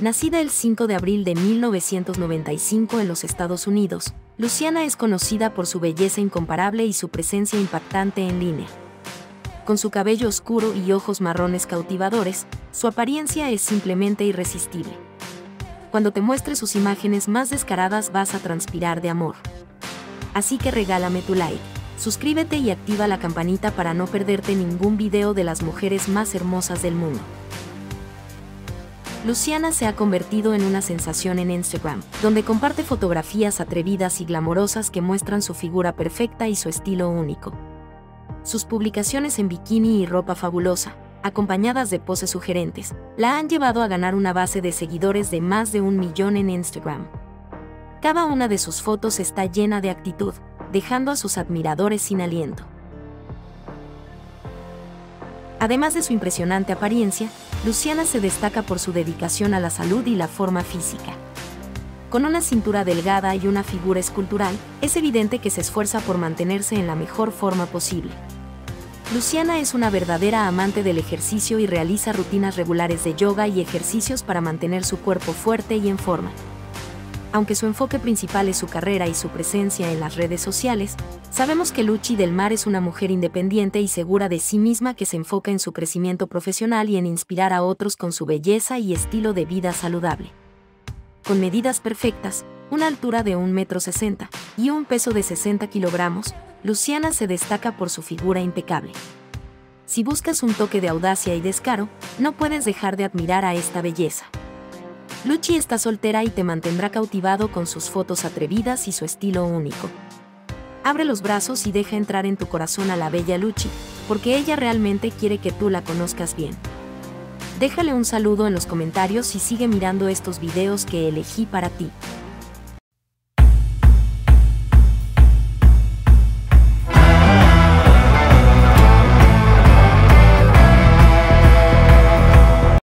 Nacida el 5 de abril de 1995 en los Estados Unidos, Luciana es conocida por su belleza incomparable y su presencia impactante en línea. Con su cabello oscuro y ojos marrones cautivadores, su apariencia es simplemente irresistible. Cuando te muestre sus imágenes más descaradas vas a transpirar de amor. Así que regálame tu like, suscríbete y activa la campanita para no perderte ningún video de las mujeres más hermosas del mundo. Luciana se ha convertido en una sensación en Instagram, donde comparte fotografías atrevidas y glamorosas que muestran su figura perfecta y su estilo único. Sus publicaciones en bikini y ropa fabulosa, acompañadas de poses sugerentes, la han llevado a ganar una base de seguidores de más de un millón en Instagram. Cada una de sus fotos está llena de actitud, dejando a sus admiradores sin aliento. Además de su impresionante apariencia, Luciana se destaca por su dedicación a la salud y la forma física. Con una cintura delgada y una figura escultural, es evidente que se esfuerza por mantenerse en la mejor forma posible. Luciana es una verdadera amante del ejercicio y realiza rutinas regulares de yoga y ejercicios para mantener su cuerpo fuerte y en forma. Aunque su enfoque principal es su carrera y su presencia en las redes sociales, sabemos que Luchi del Mar es una mujer independiente y segura de sí misma que se enfoca en su crecimiento profesional y en inspirar a otros con su belleza y estilo de vida saludable. Con medidas perfectas, una altura de 1,60 m y un peso de 60 kilogramos, Luciana se destaca por su figura impecable. Si buscas un toque de audacia y descaro, no puedes dejar de admirar a esta belleza. Luchi está soltera y te mantendrá cautivado con sus fotos atrevidas y su estilo único. Abre los brazos y deja entrar en tu corazón a la bella Luchi, porque ella realmente quiere que tú la conozcas bien. Déjale un saludo en los comentarios y sigue mirando estos videos que elegí para ti.